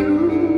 you.